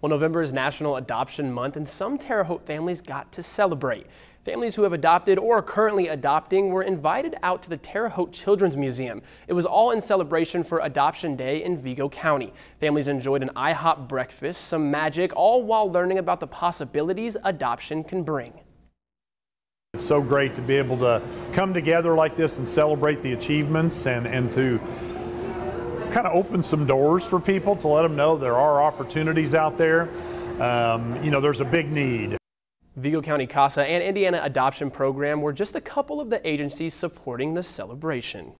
Well, November is National Adoption Month, and some Terre Haute families got to celebrate. Families who have adopted or are currently adopting were invited out to the Terre Haute Children's Museum. It was all in celebration for Adoption Day in Vigo County. Families enjoyed an IHOP breakfast, some magic, all while learning about the possibilities adoption can bring. It's so great to be able to come together like this and celebrate the achievements and, and to kind of open some doors for people to let them know there are opportunities out there. Um, you know, there's a big need. Vigo County CASA and Indiana Adoption Program were just a couple of the agencies supporting the celebration.